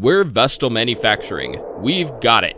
We're Vestal Manufacturing. We've got it.